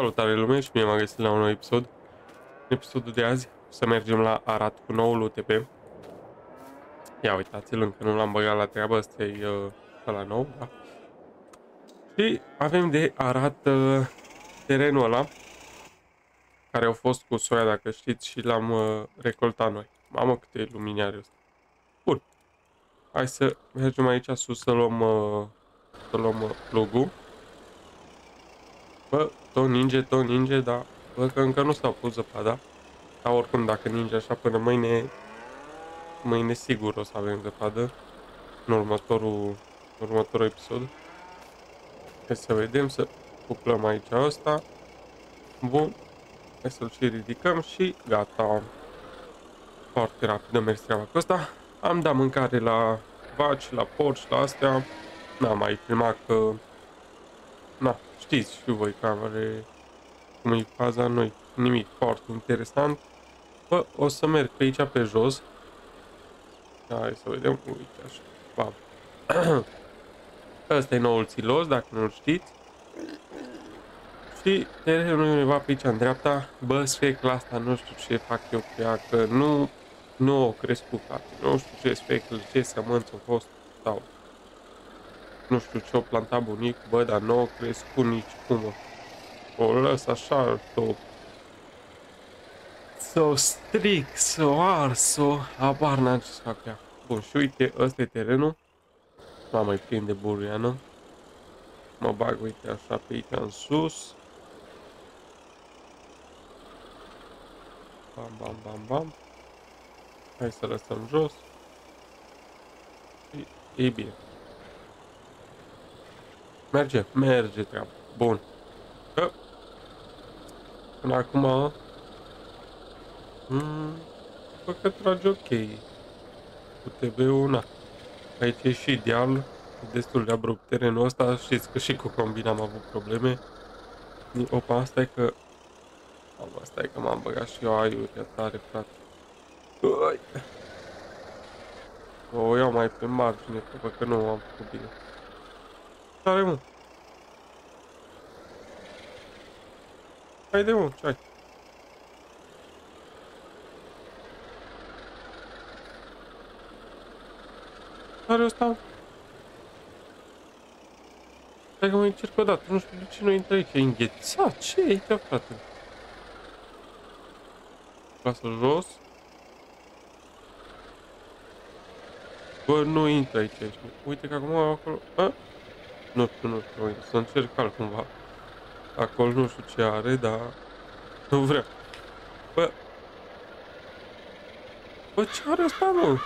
Salutare lume și mie m-am găsit la un nou episod. În episodul de azi să mergem la Arat cu noul UTP. Ia uitați-l, încă nu l-am băgat la treabă, ăsta e uh, la nou, da. Și avem de arat uh, terenul ăla, care au fost cu soia, dacă știți, și l-am uh, recoltat noi. Mamă, câte lumini are ăsta. Bun. Hai să mergem aici sus să luăm, uh, să luăm uh, plugul. Bă, tot ninge, tot ninge, dar văd că încă nu s-a pus zăpada. Dar oricum, dacă ninge așa până mâine, mâine sigur o să avem zăpadă. În următorul, în următorul episod. Hai să vedem, să cuplăm aici asta. Bun. Hai să-l și ridicăm și gata. Foarte rapid am mers treaba cu asta. Am dat mâncare la vaci, la porci, la astea. N-am mai filmat că... Na, știți și voi camere cum e faza noi. Nimic foarte interesant. Bă, o să merg pe aici pe jos. Hai să vedem. Uite așa. Bam. Ăsta e noul silos, dacă nu știți. Și terenul e undeva pe aici în dreapta. Bă, sfecla asta, nu știu ce fac eu cu ea, că nu, nu o crescut, frate. Nu știu ce sfeclă, ce sămânță a fost sau nu știu ce o planta bunic, bă, dar nu o crescut nici cum. O lăs așa, o să o stric, să o ars, să o abar n-am ce să fac ea. Bun, și uite, ăsta e terenul. M-am mai prinde buruiană. Mă bag, uite, așa pe aici în sus. Bam, bam, bam, bam. Hai să lăsăm jos. E, e bine. Merge, merge treaba. Bun. Că... Până acum... Mm, bă, că trage ok. Cu TV-ul, na. Aici e și ideal. Destul de abrupt terenul ăsta. Știți că și cu combina am avut probleme. Opa, asta e că... Asta e că m-am băgat și eu aiurea tare, frate. Ui. O iau mai pe margine, că că nu am făcut bine. Tare, mă. Haide, mă, ce ai? Care ăsta? Hai că mă încerc o dată, nu știu de ce nu intră aici, e înghețat, ce e aici, frate? Lasă jos. Bă, nu intră aici, aici. Uite că acum acolo... A? Nu știu, nu știu, uite, să încerc altcumva. Acolo nu știu ce are, dar... Nu vreau. Bă... Bă, ce are ăsta, mă?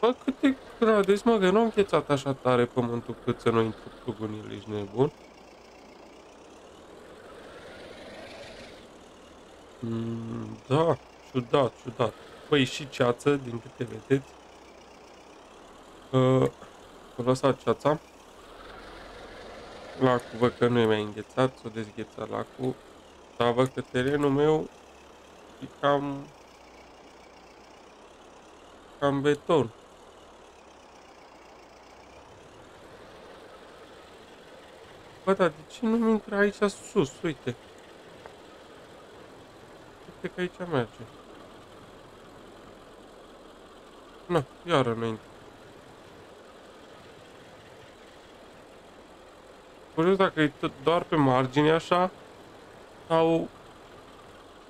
Bă, câte grade mă, că nu am înghețat așa tare pământul cât să nu intru plugul în el, ești nebun? Mm, da, ciudat, ciudat. Păi și ceață, din câte vedeți. Uh, o lăsat ceața. Lacul văd că nu e mai înghețat, s-o dezghețat lacul. Dar văd că terenul meu e cam... cam beton. Bă, dar de ce nu-mi intră aici sus? Uite. Uite că aici merge. Nu, iară nu intră. Curios dacă e tot doar pe margine așa sau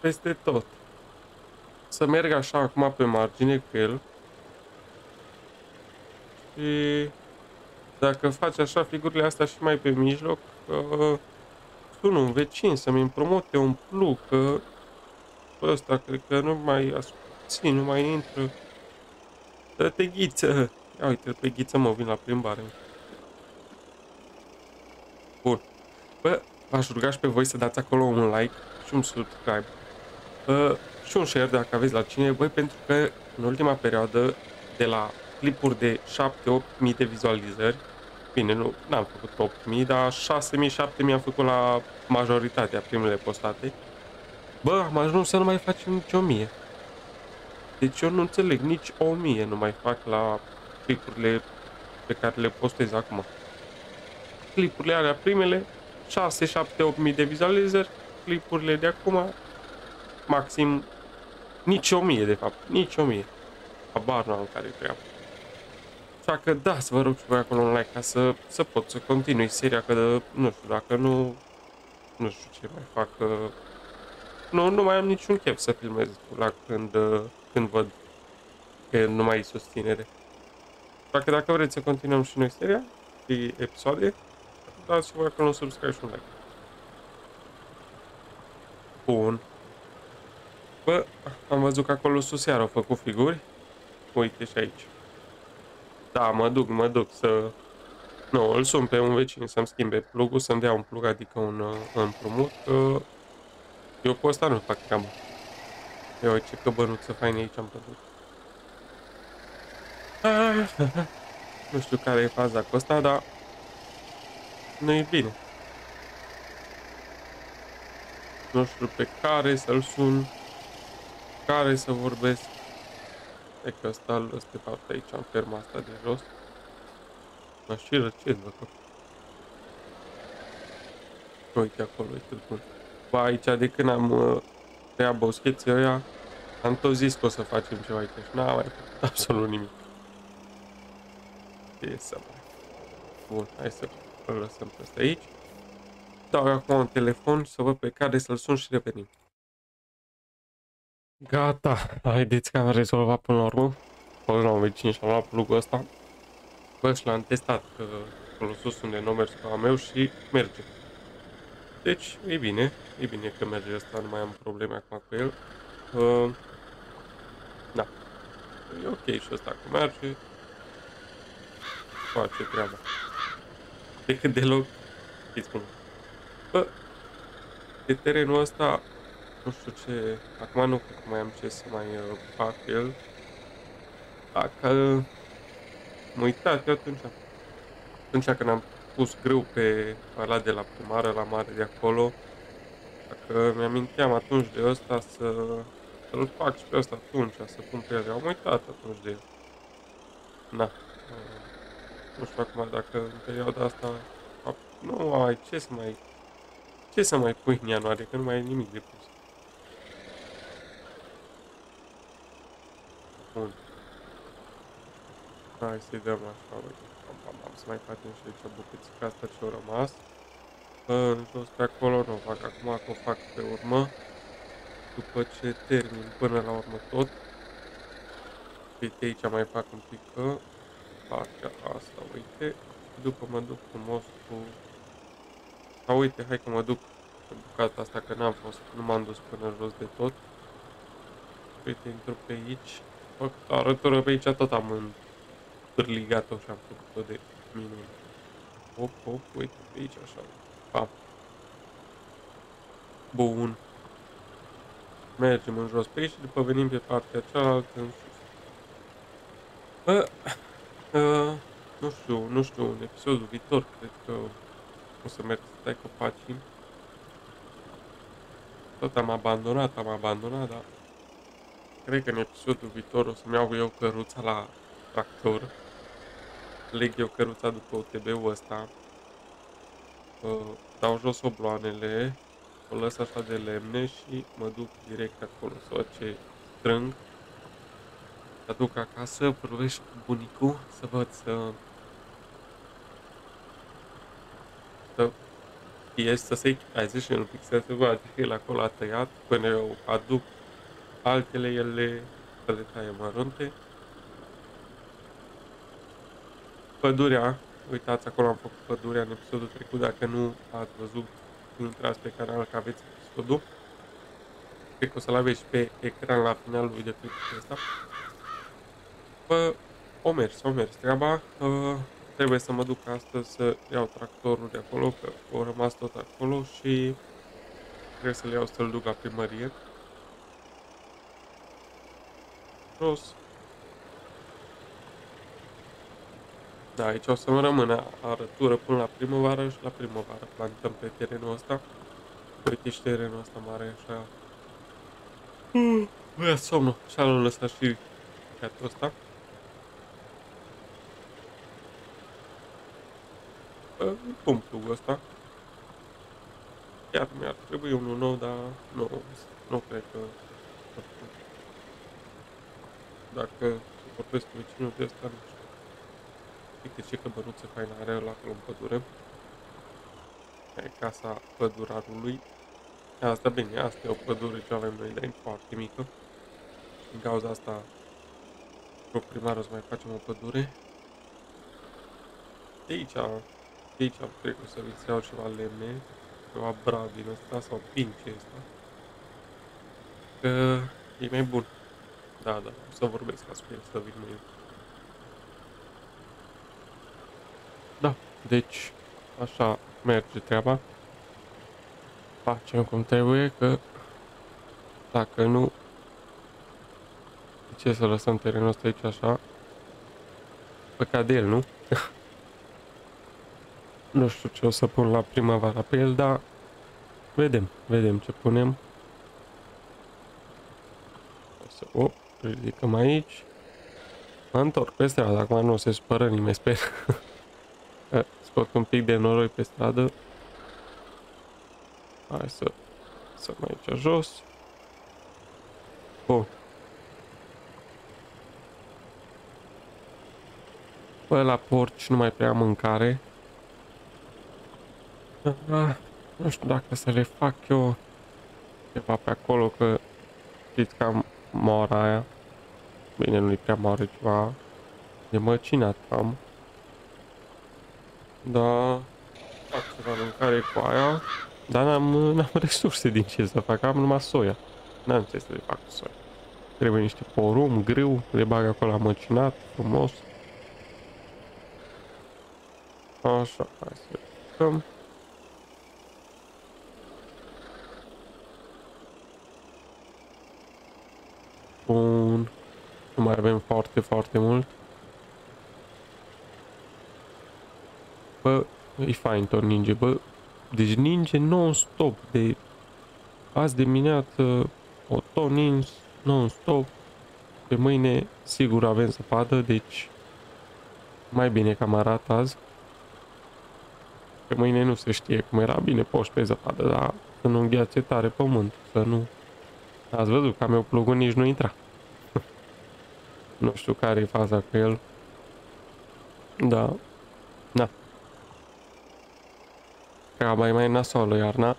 peste tot. Să merg așa acum pe margine cu el. Și dacă faci așa figurile astea și mai pe mijloc, uh, sun un vecin să-mi împrumute un plug, că ăsta cred că nu mai ascuți, nu mai intră. Dă-te ghiță! Ia uite pe ghiță mă vin la plimbare. Bun. Bă, v-aș ruga și pe voi să dați acolo un like și un subscribe. Uh, și un share dacă aveți la cine, băi, pentru că în ultima perioadă, de la clipuri de 7-8 mii de vizualizări, bine, nu am făcut 8 mii, dar 6 mii, 7 mii am făcut la majoritatea primele postate. Bă, am ajuns să nu mai facem nici 1000. Deci eu nu înțeleg, nici 1000 nu mai fac la clipurile pe care le postez acum clipurile alea primele 6, 7, 8 mii de vizualizări, clipurile de acum, maxim nici o mie de fapt, nici o mie. Habar nu am care treabă. Așa că da, să vă rog și voi acolo un like ca să, să pot să continui seria, că de, nu știu, dacă nu, nu știu ce mai fac, că nu, nu mai am niciun chef să filmez la când, când văd că nu mai e susținere. Așa că dacă vreți să continuăm și noi seria, și episoade, dați voi acolo un subscribe și un like. Bun. Bă, am văzut că acolo sus iar au făcut figuri. Uite și aici. Da, mă duc, mă duc să... Nu, îl sun pe un vecin să-mi schimbe plugul, să-mi dea un plug, adică un uh, împrumut, că eu cu ăsta nu fac treaba. Ia uite ce căbănuță faină aici am pădut. Nu știu care e faza cu ăsta, dar nu e bine. Nu știu pe care să-l sun, care să vorbesc. E că ăsta este de fapt aici, în ferma asta de jos. Mă și răcit, bă, tot. Uite acolo, uite-l bun. Ba, aici de când am uh, tăiat boscheții ăia, am tot zis că o să facem ceva aici și n-am mai făcut absolut nimic. Ce să mai... Bun, hai să îl lăsăm pe ăsta aici. Dau acum un telefon să văd pe care să-l sun și revenim. Gata, haideți că am rezolvat până la urmă. Până la un vecin și am luat plugul ăsta. Bă, și l-am testat, că acolo sus unde nu mers cu meu și merge. Deci, e bine, e bine că merge ăsta, nu mai am probleme acum cu el. Uh, da, e ok și ăsta că merge. Face treaba. Decât deloc, îi spun. Bă, de terenul ăsta nu știu ce, acum nu cred că mai am ce să mai uh, fac el. Dacă mă uitat eu atunci, atunci când am pus grâu pe ăla de la primară, la mare de acolo, dacă mi-aminteam atunci de ăsta să, să-l fac și pe ăsta atunci, să pun pe el. Am uitat atunci de el. Na. Nu știu acum dacă în perioada asta nu ai ce să mai ce să mai pui în ianuarie, că nu mai e nimic de pus. Bun. Hai să-i dăm așa, uite. Pam, pam, pam, să mai facem și aici bucățica asta ce au rămas. În jos pe acolo nu o fac acum, că o fac pe urmă. După ce termin până la urmă tot. Uite aici mai fac un pic partea asta, uite. După mă duc frumos cu... A, uite, hai că mă duc pe bucata asta, că n-am fost, nu m-am dus până jos de tot. Uite, intru pe aici făcut arătură pe aici, tot am întârligat-o și am făcut-o de minune. Hop, hop, uite, pe aici așa. Pam. Bun. Mergem în jos pe aici și după venim pe partea cealaltă în sus. Uh, uh, nu știu, nu știu, în episodul viitor cred că o să merg să stai copacii. Tot am abandonat, am abandonat, dar Cred că în episodul viitor o să-mi iau eu căruța la tractor. Leg eu căruța după UTB-ul ăsta. Dau jos obloanele, o lăs așa de lemne și mă duc direct acolo să văd ce strâng. Să duc acasă, vorbesc cu bunicul, să văd să... Să ies, să se echipeze și un pic să se vadă că el acolo a tăiat până eu aduc altele ele să le taie mărunte. Pădurea, uitați acolo am făcut pădurea în episodul trecut, dacă nu ați văzut, intrați pe canal că aveți episodul. Cred că o să-l aveți pe ecran la finalul videoclipului ăsta. Bă, o mers, o mers treaba. Uh, trebuie să mă duc astăzi să iau tractorul de acolo, că o rămas tot acolo și trebuie să-l iau să-l duc la primărie jos. Da, aici o să mă rămână arătură până la primăvară și la primăvară plantăm pe terenul ăsta. Uite și terenul ăsta mare așa. Mm, Băia somnul și l-am lăsat și catul ăsta. Pun plugul ăsta. chiar mi-ar trebui unul nou, dar nu, nu cred că dacă vorbesc cu vecinul de ăsta, nu știu. Uite ce căbănuță faină are la acolo în pădure. E casa pădurarului. Asta bine, asta e o pădure ce avem noi de aici, foarte mică. Din cauza asta, cu primarul o să mai facem o pădure. De aici, de aici am trecut să vi iau ceva lemne, ceva brad din ăsta sau pince ăsta. Că e mai bun. Da, da, o să vorbesc ca el să vin mai Da, deci așa merge treaba. Facem cum trebuie, că dacă nu... De ce să lăsăm terenul ăsta aici așa? Păcat de el, nu? nu știu ce o să pun la primăvara pe el, dar vedem, vedem ce punem. O să, o, ridicăm aici. Mă întorc pe stradă, acum nu se supără nimeni, sper. Scot un pic de noroi pe stradă. Hai să să mai aici jos. Bun. Bă, la porci nu mai prea mâncare. Ah, nu știu dacă să le fac eu ceva pe acolo, că știți că am mora aia. Bine, nu-i prea mare ceva de măcinat am. Da, fac ceva mâncare cu aia, dar n-am, resurse din ce să fac, am numai soia. N-am ce să le fac cu soia. Trebuie niște porum, grâu, le bag acolo măcinat, frumos. Așa, hai să le Bun. Nu mai avem foarte, foarte mult. Bă, e fain tot ninge, bă. Deci ninge non-stop. De azi dimineață o tot nins non-stop. Pe mâine sigur avem zăpadă, deci mai bine că am arat azi. Pe mâine nu se știe cum era bine poși pe zăpadă, dar să nu îngheațe tare pământ, să nu Ați văzut că meu plugul nici nu intra. Nu știu care e faza cu el. Da. Da. Treaba e mai nasoală iarna.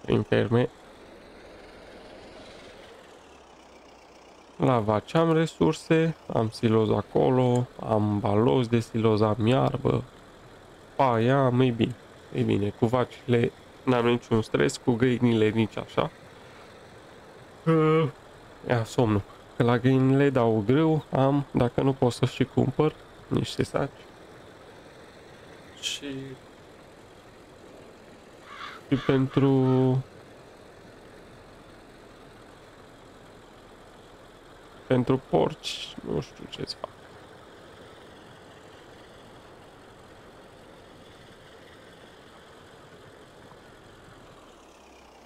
Prin ferme. La vaci am resurse, am siloz acolo, am balos de siloz, am iarbă, paia, am, e bine. E bine, cu vacile n-am niciun stres, cu găinile nici așa. Uh, ia somnul. Că la găinile dau greu, am, dacă nu pot să și cumpăr, niște saci. Și... Și pentru... Pentru porci, nu știu ce-ți fac.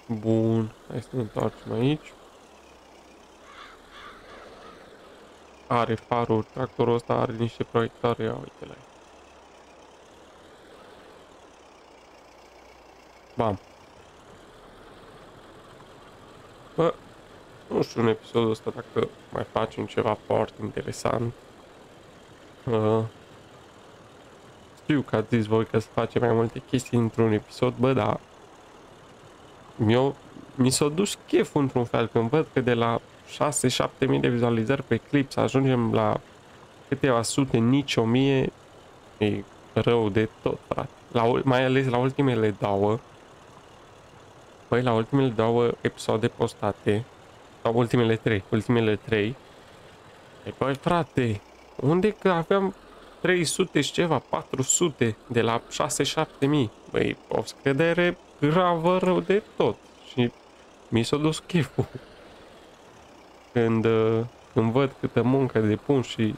Bun, hai să ne întoarcem aici. Are faruri, tractorul ăsta are niște proiectoare, ia uite la Bam. Bă, nu știu în episodul ăsta dacă mai facem ceva foarte interesant. Uh, știu că ați zis voi că să facem mai multe chestii într-un episod, bă, dar eu, mi s-a dus cheful într-un fel când văd că de la 6-7 mii de vizualizări pe clip să ajungem la câteva sute, nici o mie, e rău de tot, frate. La, mai ales la ultimele două, păi la ultimele două episoade postate, sau ultimele trei, ultimele trei, e păi frate, unde că aveam 300 și ceva, 400 de la 6-7 mii, băi, o scădere gravă rău de tot. Și mi s-a dus cheful când, uh, când văd câtă muncă depun și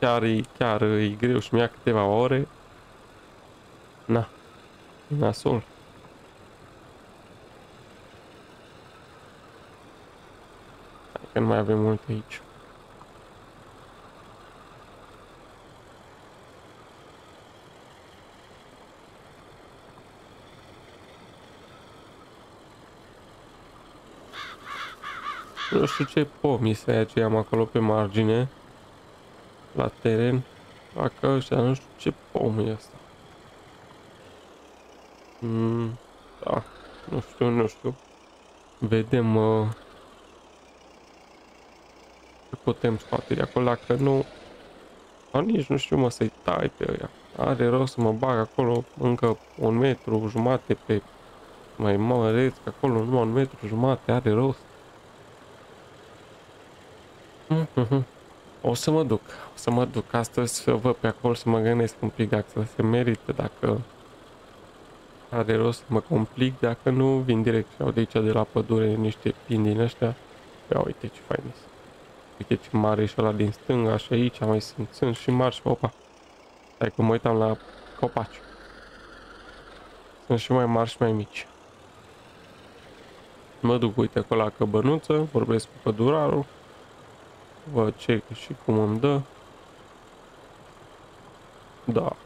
chiar e, chiar e greu și mi-a câteva ore, na, nasol. Hai că nu mai avem multe aici. Nu știu ce pom este aia ce am acolo pe margine. La teren. Dacă ăștia, nu știu ce pom e asta. Mm, da, nu știu, nu știu. Vedem uh, ce putem scoate de acolo, dacă nu... A, nici nu știu mă să-i tai pe ăia. Are rost să mă bag acolo încă un metru jumate pe mai măreț, că acolo numai un metru jumate are rost. Mm -hmm. O să mă duc, o să mă duc astăzi să văd pe acolo să mă gândesc un pic dacă se merită, dacă are rost să mă complic, dacă nu vin direct și au de aici de la pădure niște pin din ăștia. Ia uite ce fain Uite ce mare e și ăla din stânga și aici mai sunt, sunt și mari și opa. Stai că mă uitam la copaci. Sunt și mai marși și mai mici. Mă duc, uite, acolo la căbănuță, vorbesc cu pădurarul. Văd ce și cum îmi dă. Da.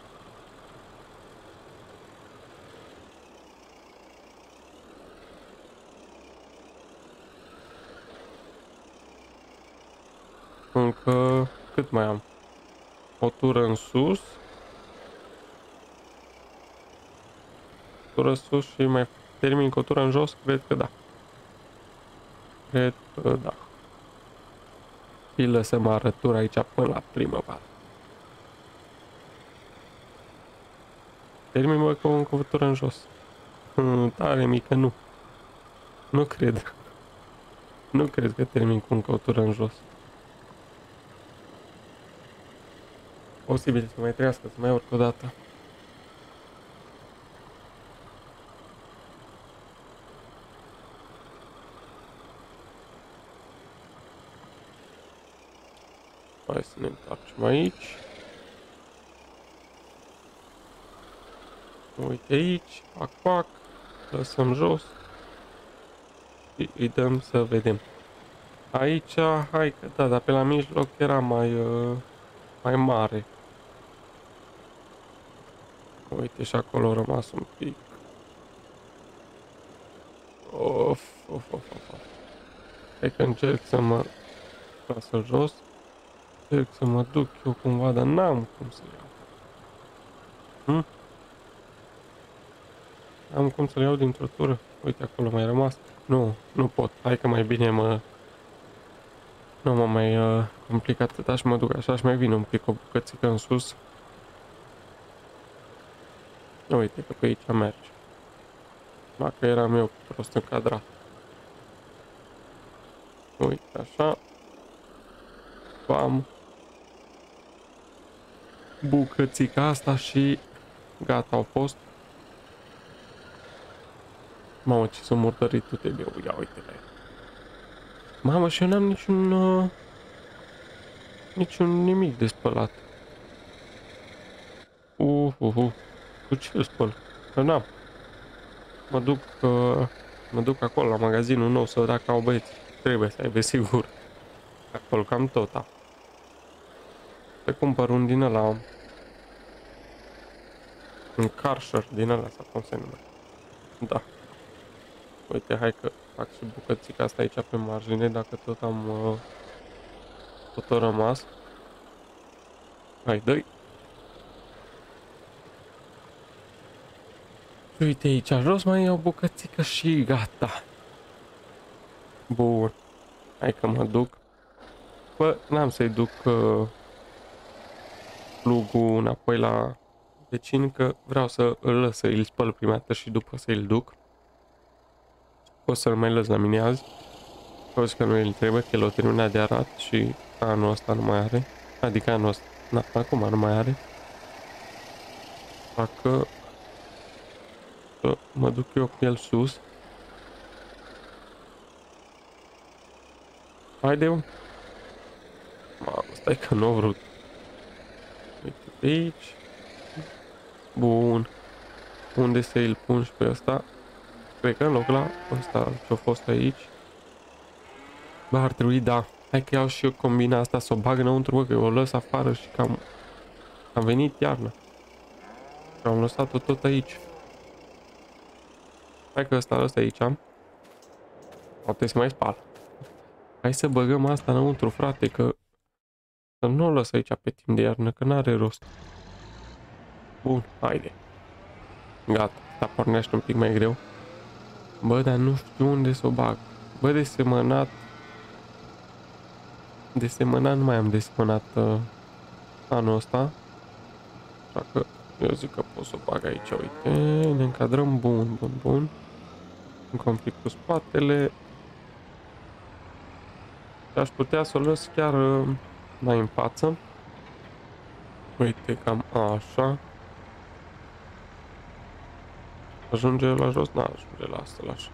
Încă cât mai am? O tură în sus. Tură sus și mai termin cu o tură în jos? Cred că da. Cred că da. Și lăsăm arătura aici până la primăvară. Termin mă cu o încăvătură în jos. Hmm, tare mică, nu. Nu cred. Nu cred că termin cu încăvătură în jos. Posibil să mai trăiască, să mai urc o dată. Hai să ne întoarcem aici. Uite aici, pac, pac, lăsăm jos și îi dăm să vedem. Aici, hai că da, dar pe la mijloc era mai, uh, mai mare. Uite și acolo a rămas un pic. Of, of, of, of. Hai că încerc să mă lasă jos. Încerc să mă duc eu cumva, dar n-am cum să iau. Hm? Am cum să-l iau dintr-o tură. Uite, acolo mai rămas. Nu, nu pot. Hai că mai bine mă... Nu mă mai uh, complicat atâta și mă duc așa și mai vin un pic o bucățică în sus. Uite că pe aici merge. Dacă eram eu prost încadrat. Uite așa. Bam. Bucățica asta și gata au fost. Mamă, ce sunt murdărit tu de Ia uite la el. Mamă, și eu n-am niciun... Uh, niciun nimic de spălat. Uh, uh, uh. Cu ce îl spăl? Că n-am. Mă duc, uh, mă duc acolo la magazinul nou să văd dacă au băieți. Trebuie să aibă sigur. Acolo cam tot am. Să cumpăr un din ăla. Un Karcher din ăla sau cum se numește. Da. Uite, hai că fac și bucățica asta aici pe margine, dacă tot am uh, tot a rămas. Hai, dă -i. Uite aici jos mai e o bucățică și gata. Bun. Hai că mă duc. Bă, n-am să-i duc uh, plugul înapoi la vecin, că vreau să îl lăs să îl spăl prima dată și după să îl duc. O să-l mai lăs la mine azi. Auzi că nu îl trebuie, că el o terminat de arat și anul ăsta nu mai are. Adică anul ăsta, na, acum nu mai are. Dacă să mă duc eu cu el sus. Haide, mă. Mamă, stai că nu vrut. Uite pe aici. Bun. Unde să îl pun și pe ăsta? Cred că în loc la ăsta ce-a fost aici. Bă, ar trebui, da. Hai că iau și eu combina asta să o bag înăuntru, bă, că eu o lăs afară și cam... Am venit iarna. Și am lăsat-o tot aici. Hai că ăsta, ăsta aici. Poate să mai spal. Hai să băgăm asta înăuntru, frate, că să nu o lăs aici pe timp de iarnă, că n-are rost. Bun, haide. Gata, dar pornește un pic mai greu. Bă, dar nu știu unde să o bag. Bă, desemănat... Desemănat nu mai am desemănat uh, anul ăsta. Așa că eu zic că pot să o bag aici, uite. Ne încadrăm bun, bun, bun. Încă un pic cu spatele. Aș putea să o las chiar uh, mai în față. Uite, cam așa. Ajunge la jos? Nu ajunge la asta, la așa.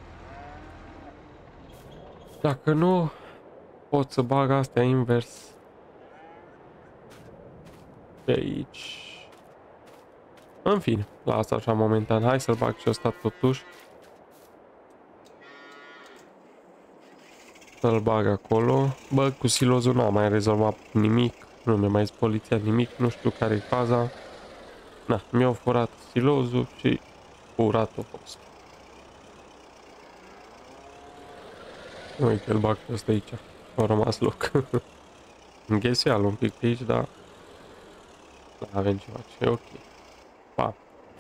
Dacă nu, pot să bag astea invers. Pe aici. În fine, lasă așa momentan. Hai să-l bag și ăsta totuși. Să-l bag acolo. Bă, cu silozul n-am mai rezolvat nimic. Nu mi-a mai zis poliția nimic. Nu știu care e faza. Na, mi-au furat silozul și furat a fost. Uite, îl bag pe ăsta aici. A rămas loc. Înghesuial un pic pe aici, dar... Da, avem ceva ce e ok. Pa.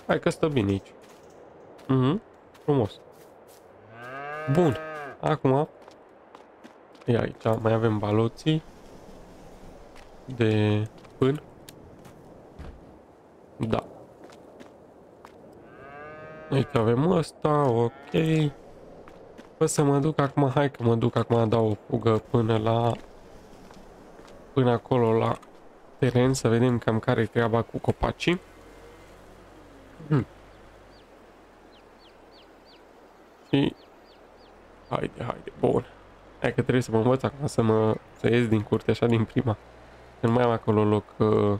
Hai că stă bine aici. Mhm. Frumos. Bun. Acum Ia aici mai avem baloții de pân. Da. Aici avem ăsta, ok. O să mă duc acum, hai că mă duc acum, dau o fugă până la... Până acolo la teren, să vedem cam care e treaba cu copacii. Hmm. Și... Haide, haide, bun. Hai că trebuie să mă învăț acum să mă să ies din curte așa din prima. Că nu mai am acolo loc. Uh,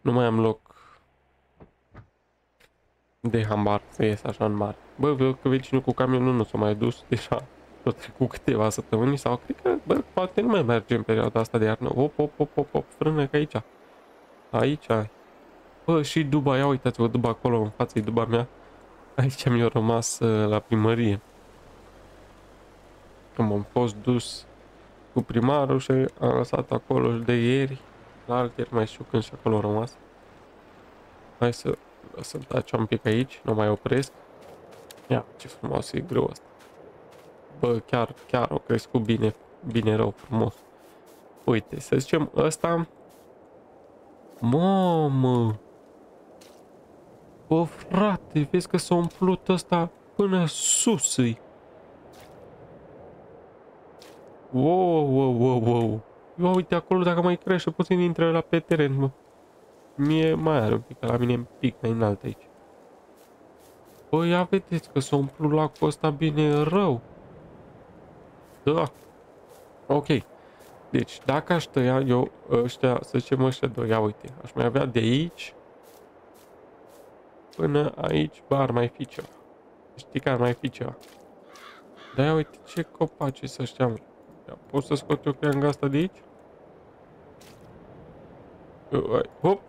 nu mai am loc de hambar să ies așa în mare. Bă, văd că vecinul cu camionul nu s-a mai dus deja tot trecut câteva săptămâni sau cred că, bă, poate nu mai merge în perioada asta de iarnă. Op, op, op, op, op, frână că aici. Aici. Bă, și duba, ia uitați-vă, duba acolo, în față e duba mea. Aici mi-a rămas uh, la primărie când am fost dus cu primarul și am lăsat acolo de ieri, la alte mai știu când și acolo a rămas. Hai să lăsăm taci un pic aici, nu mai opresc. Ia, ce frumos e greu asta. Bă, chiar, chiar o crescut bine, bine rău, frumos. Uite, să zicem ăsta... Mamă! Bă, frate, vezi că s-a umplut ăsta până sus -i. Wow, wow, wow, wow. Ia uite acolo, dacă mai crește puțin, intră la pe teren, mă. Mie mai are un pic, la mine un pic mai înalt aici. Bă, ia vedeți că s-a umplut lacul ăsta bine rău. Da. Ok. Deci, dacă aș tăia eu ăștia, să zicem ăștia doi, ia uite, aș mai avea de aici până aici, bă, ar mai fi ceva. Știi că ar mai fi ceva. Dar ia uite ce copaci să ăștia, Ia, pot să scot eu creanga asta de aici? Hop!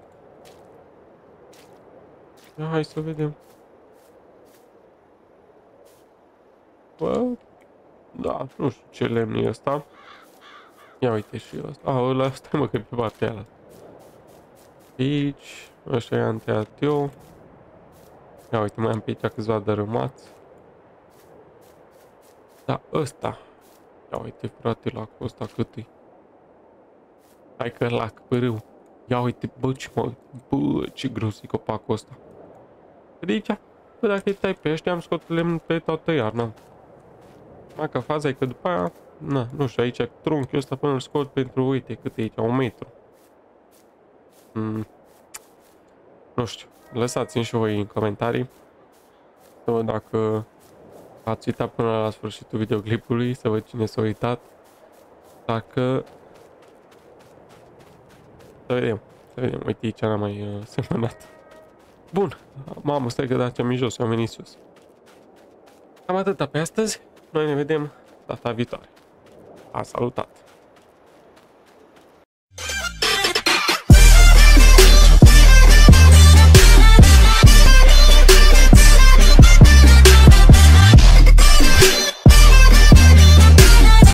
Ia, hai să vedem. Bă, da, nu știu ce lemn e ăsta. Ia uite și ăsta. A, ăla, stai mă că pe partea aia. Aici, ăștia i-am tăiat eu. Ia uite, mai am pe aici câțiva dărâmați. Da, ăsta. Ia uite, frate, lacul ăsta cât e. Hai că lac pe râu. Ia uite, bă, ce mă, bă, ce gros e copacul ăsta. De aici, bă, dacă îi tai pe ăștia, am scot lemn pe toată iarna. Dacă faza e că după aia, na, nu știu, aici trunchiul ăsta până îl scot pentru, uite, cât e aici, un metru. Mm. Nu știu, lăsați-mi și voi în comentarii. Să văd dacă ați uitat până la sfârșitul videoclipului, să văd cine s-a uitat. Dacă... Să vedem, să vedem, uite aici n-am mai uh, semănat. Bun, mamă, stai că dați mi jos, am venit sus. Cam atâta pe astăzi, noi ne vedem data viitoare. A salutat!